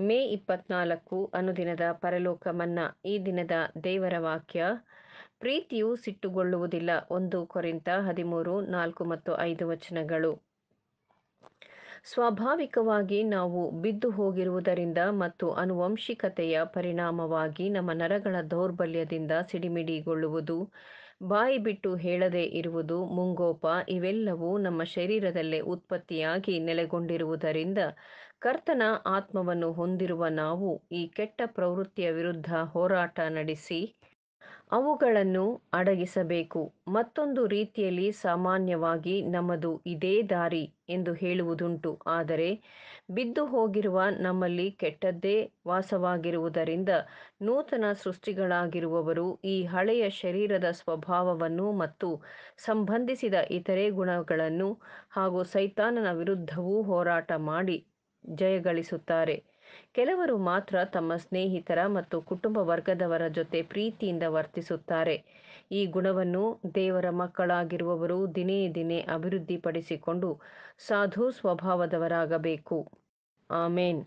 ಮೇ ಇಪ್ಪತ್ನಾಲ್ಕು ಅನುದಿನದ ಪರಲೋಕ ಮನ್ನಾ ಈ ದಿನದ ದೇವರ ವಾಕ್ಯ, ಪ್ರೀತಿಯು ಸಿಟ್ಟುಗೊಳ್ಳುವುದಿಲ್ಲ. ಒಂದು ಕೊರಿಂತ ಹದಿಮೂರು, ನಾಲ್ಕು ಮತ್ತು ಐದು ವಚನಗಳು. ಸ್ವಾಭಾವಿಕವಾಗಿ ನಾವು ಬಿದ್ದು ಹೋಗಿರುವುದರಿಂದ ಮತ್ತು ಅನುವಂಶಿಕತೆಯ ಪರಿಣಾಮವಾಗಿ ನಮ್ಮ ನರಗಳ ದೌರ್ಬಲ್ಯದಿಂದ ಸಿಡಿಮಿಡಿಗೊಳ್ಳುವುದು, ಬಾಯಿ ಬಿಟ್ಟು ಹೇಳದೇ ಇರುವುದು, ಮುಂಗೋಪ ಇವೆಲ್ಲವೂ ನಮ್ಮ ಶರೀರದಲ್ಲೇ ಉತ್ಪತ್ತಿಯಾಗಿ ನೆಲೆಗೊಂಡಿರುವುದರಿಂದ ಕರ್ತನ ಆತ್ಮವನ್ನು ಹೊಂದಿರುವ ನಾವು ಈ ಕೆಟ್ಟ ಪ್ರವೃತ್ತಿಯ ವಿರುದ್ಧ ಹೋರಾಟ ನಡೆಸಿ ಅವುಗಳನ್ನು ಅಡಗಿಸಬೇಕು. ಮತ್ತೊಂದು ರೀತಿಯಲ್ಲಿ ಸಾಮಾನ್ಯವಾಗಿ ನಮ್ಮದು ಇದೇ ದಾರಿ ಎಂದು ಹೇಳುವುದುಂಟು. ಆದರೆ, ಬಿದ್ದು ಹೋಗಿರುವ ನಮ್ಮಲ್ಲಿ ಕೆಟ್ಟದ್ದೇ ವಾಸವಾಗಿರುವುದರಿಂದ ನೂತನ ಸೃಷ್ಟಿಗಳಾಗಿರುವವರು ಈ ಹಳೆಯ ಶರೀರದ ಸ್ವಭಾವವನ್ನು ಮತ್ತು ಸಂಬಂಧಿಸಿದ ಇತರೆ ಗುಣಗಳನ್ನು ಹಾಗೂ ಸೈತಾನನ ವಿರುದ್ಧವೂ ಹೋರಾಟ ಮಾಡಿ ಜಯಗಳಿಸುತ್ತಾರೆ. ಕೆಲವರು ಮಾತ್ರ ತಮ್ಮ ಸ್ನೇಹಿತರ ಮತ್ತು ಕುಟುಂಬ ವರ್ಗದವರ ಜೊತೆ ಪ್ರೀತಿಯಿಂದ ವರ್ತಿಸುತ್ತಾರೆ. ಈ ಗುಣವನ್ನು ದೇವರ ಮಕ್ಕಳಾಗಿರುವವರು ದಿನೇ ದಿನೇ ಅಭಿವೃದ್ಧಿಪಡಿಸಿಕೊಂಡು ಸಾಧು ಸ್ವಭಾವದವರಾಗಬೇಕು. ಆಮೇನ್.